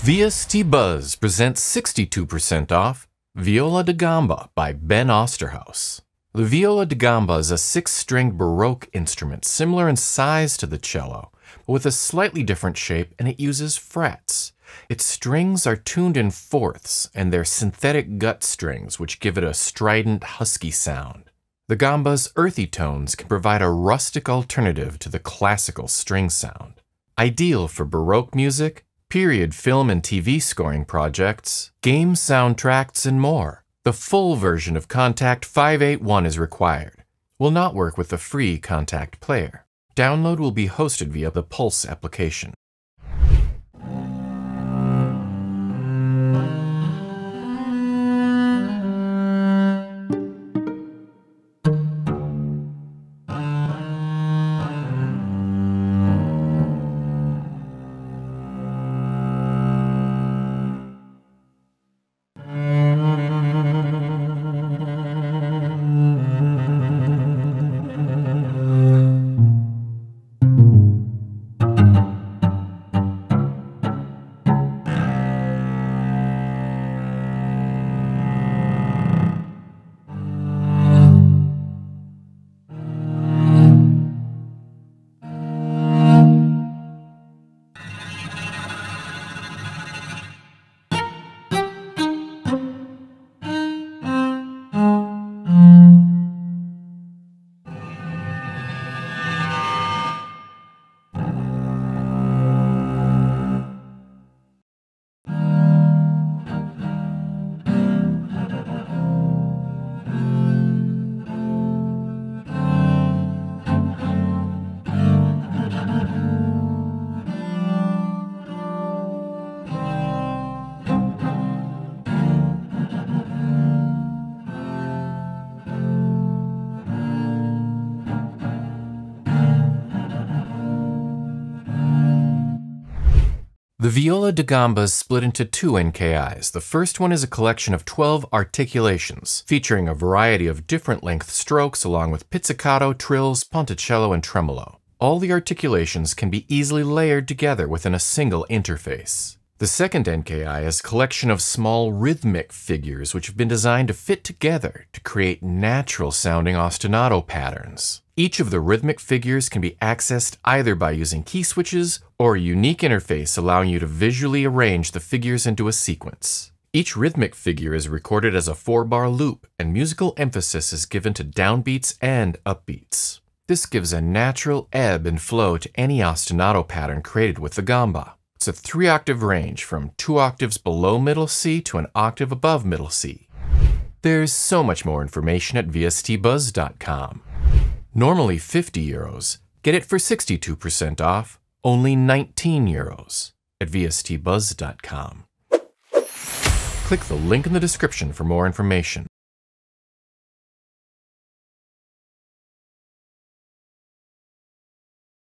VST Buzz presents 62% off Viola da Gamba by Ben Osterhouse. The viola da gamba is a six string Baroque instrument similar in size to the cello, but with a slightly different shape, and it uses frets. Its strings are tuned in fourths, and they're synthetic gut strings, which give it a strident, husky sound. The gamba's earthy tones can provide a rustic alternative to the classical string sound. Ideal for Baroque music, period film and TV scoring projects, game soundtracks, and more. The full version of Kontakt 581 is required. Will not work with the free Kontakt player. Download will be hosted via the Pulse application. The viola da gamba is split into two NKIs. The first one is a collection of 12 articulations, featuring a variety of different length strokes along with pizzicato, trills, ponticello, and tremolo. All the articulations can be easily layered together within a single interface. The second NKI is a collection of small rhythmic figures which have been designed to fit together to create natural sounding ostinato patterns. Each of the rhythmic figures can be accessed either by using key switches or a unique interface allowing you to visually arrange the figures into a sequence. Each rhythmic figure is recorded as a four-bar loop, and musical emphasis is given to downbeats and upbeats. This gives a natural ebb and flow to any ostinato pattern created with the gamba. It's a three-octave range from two octaves below middle C to an octave above middle C. There's so much more information at vstbuzz.com. Normally 50 euros. Get it for 62% off, only 19 euros at vstbuzz.com. Click the link in the description for more information.